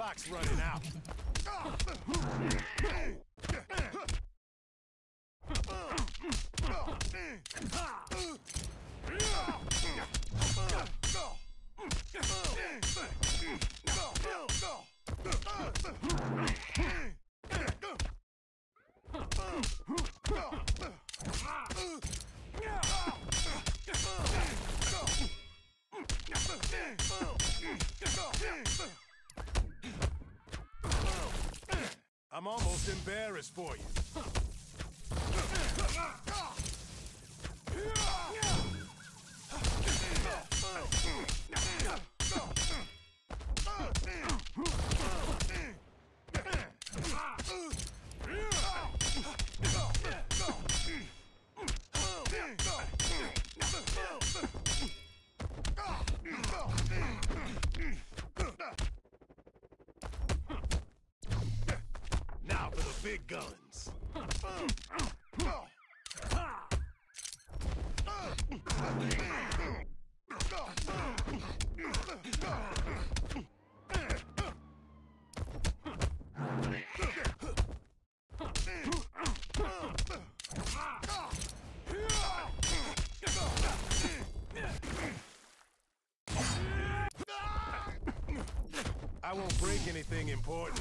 Clock's running out. Almost embarrassed for you. Guns. I won't break anything important.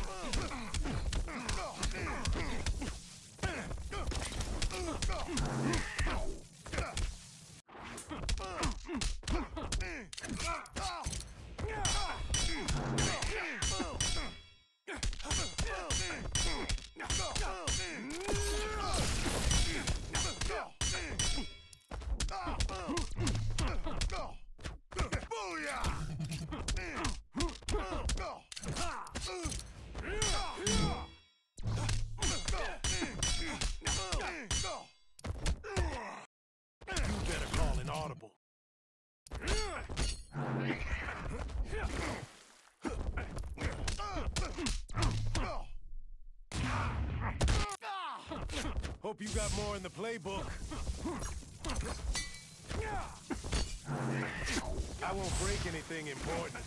Hope you got more in the playbook. I won't break anything important.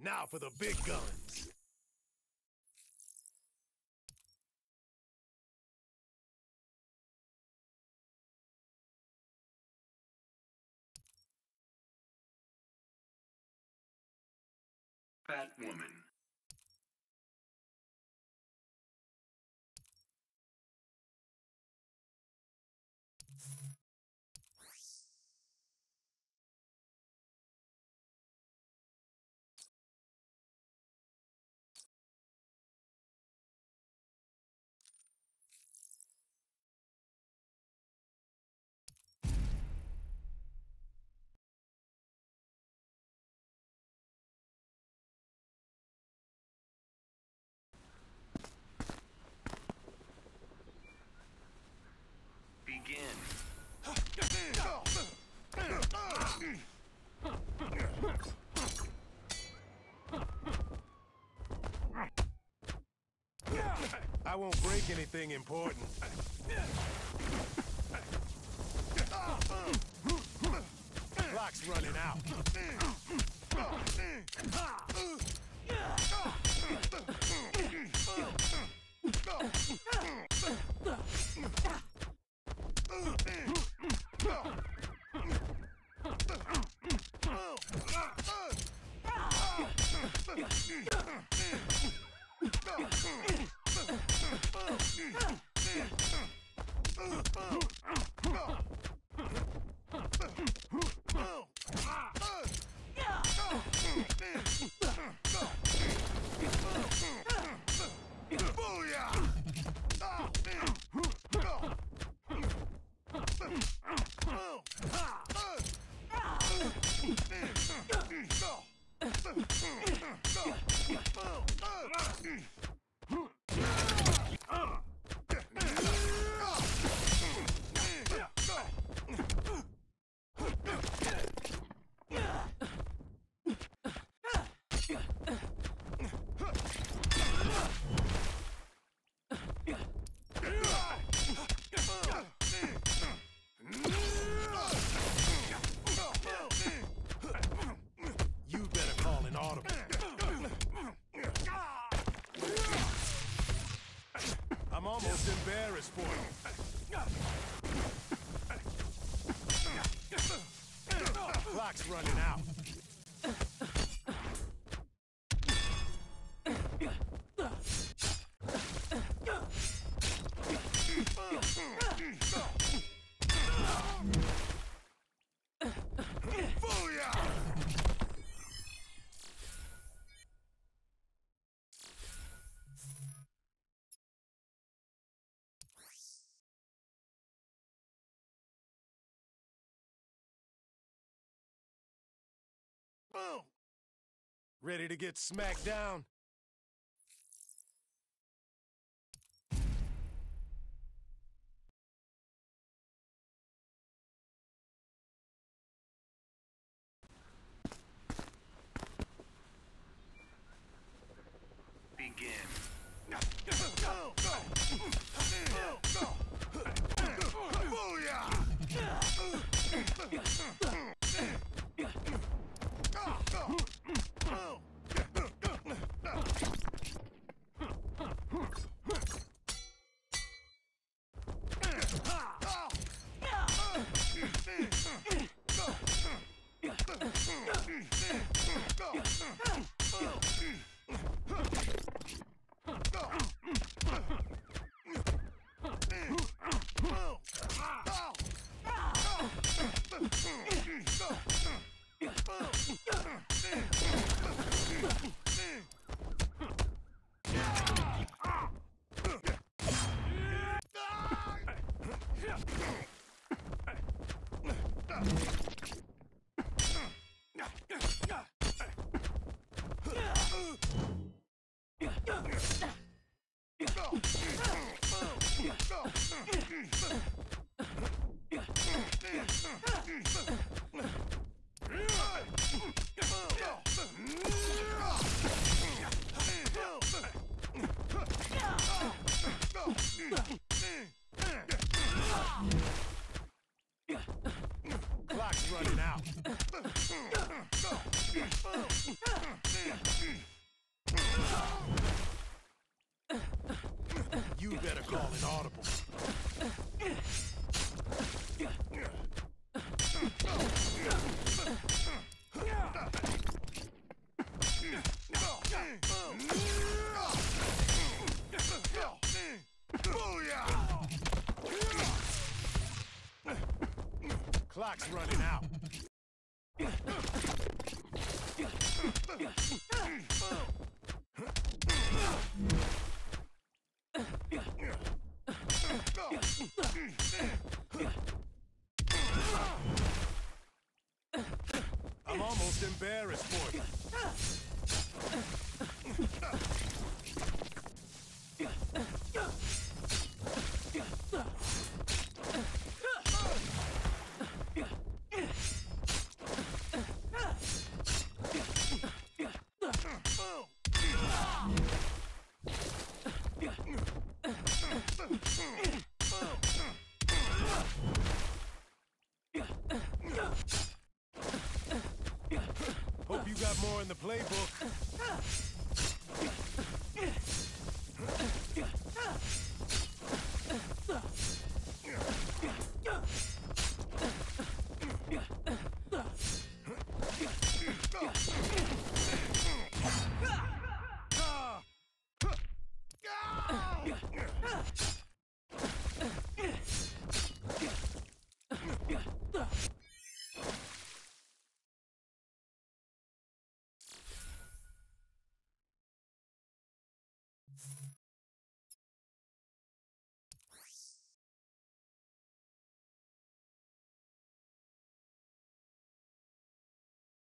Now for the big guns. Batwoman. Begin. take anything important. Clock's running out. Uh! I'm embarrassed for you. Clock's running out. Boom! Ready to get smacked down? Yeah. Call an audible. Clock's running out. Embarrassed for you. In the playbook.